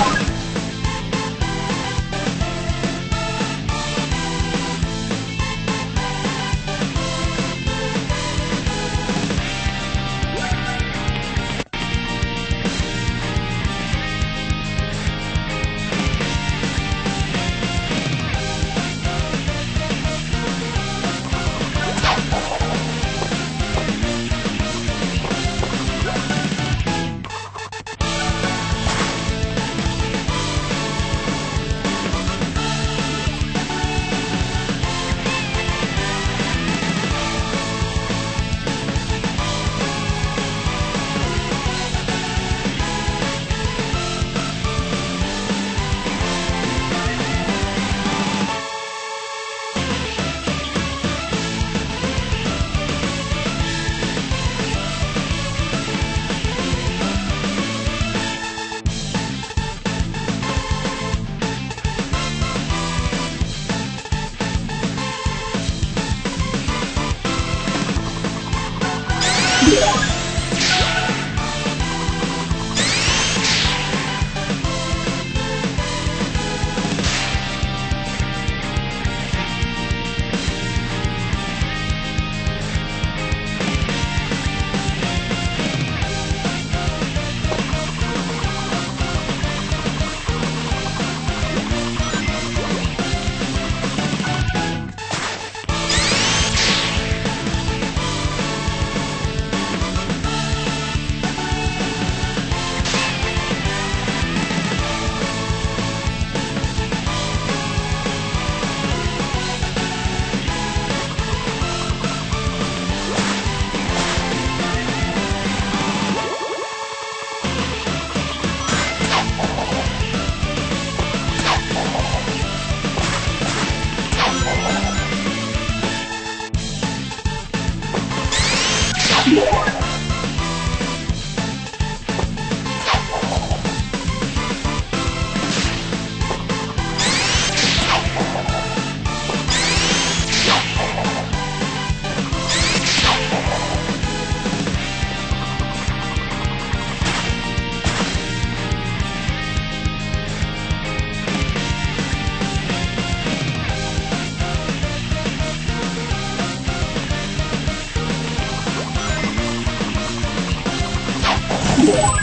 Yeah. Yeah.